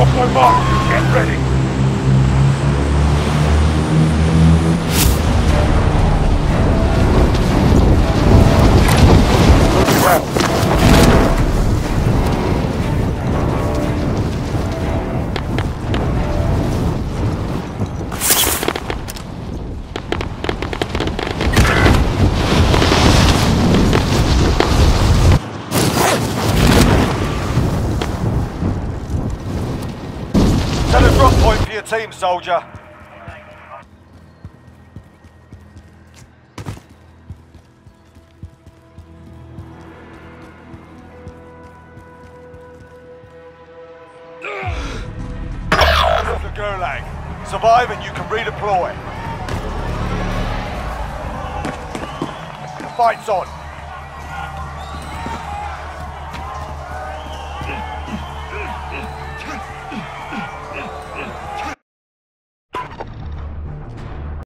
Got my mark. Get ready. Point for your team, soldier. the. Survive and you can redeploy. The fight's on.